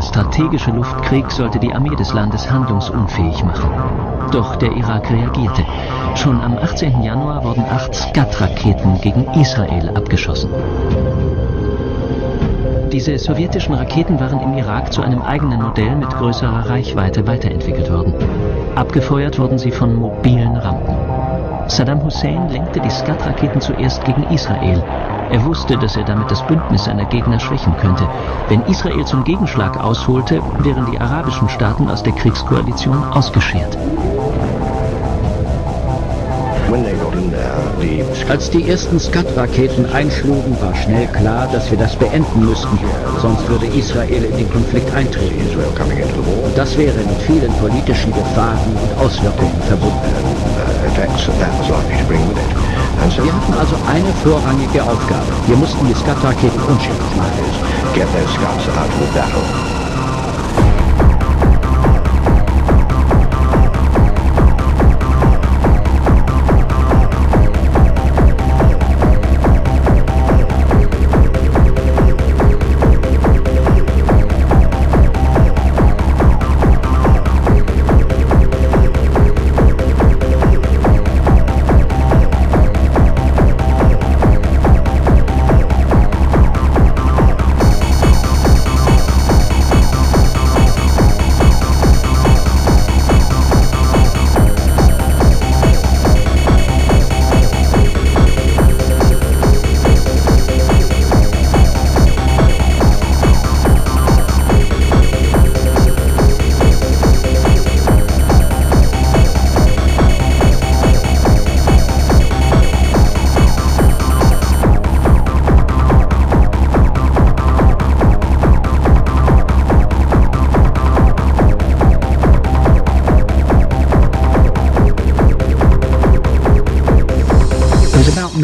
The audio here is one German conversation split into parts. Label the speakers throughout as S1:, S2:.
S1: Der strategische Luftkrieg sollte die Armee des Landes handlungsunfähig machen. Doch der Irak reagierte. Schon am 18. Januar wurden acht Scud-Raketen gegen Israel abgeschossen. Diese sowjetischen Raketen waren im Irak zu einem eigenen Modell mit größerer Reichweite weiterentwickelt worden. Abgefeuert wurden sie von mobilen Rampen. Saddam Hussein lenkte die Scud-Raketen zuerst gegen Israel. Er wusste, dass er damit das Bündnis seiner Gegner schwächen könnte. Wenn Israel zum Gegenschlag ausholte, wären die arabischen Staaten aus der Kriegskoalition ausgeschert.
S2: Als die ersten Scud-Raketen einschlugen, war schnell klar, dass wir das beenden müssten, sonst würde Israel in den Konflikt eintreten. Das wäre mit vielen politischen Gefahren und Auswirkungen verbunden. Wir hatten also eine vorrangige Aufgabe. Wir mussten die Scud-Raketen unschädlich machen.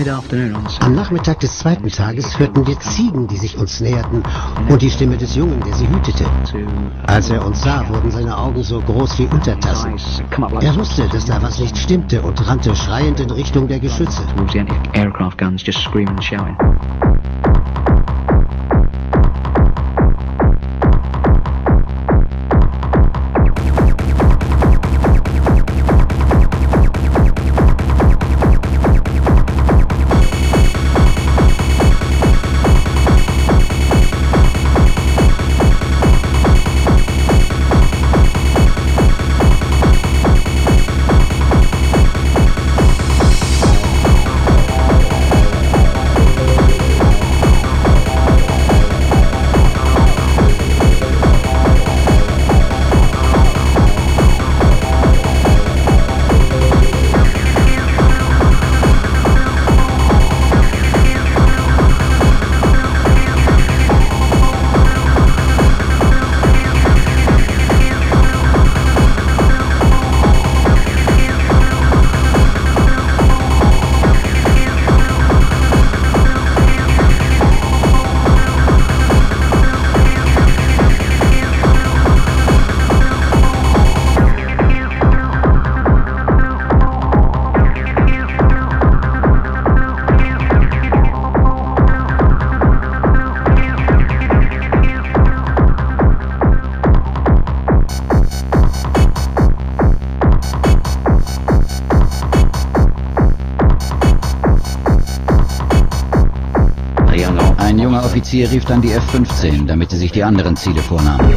S3: Am Nachmittag des zweiten Tages hörten wir Ziegen, die sich uns näherten, und die Stimme des Jungen, der sie hütete. Als er uns sah, wurden seine Augen so groß wie Untertassen. Er wusste, dass da was nicht stimmte und rannte schreiend in Richtung der Geschütze.
S2: Ein junger Offizier rief dann die F-15, damit sie sich die anderen Ziele vornahmen.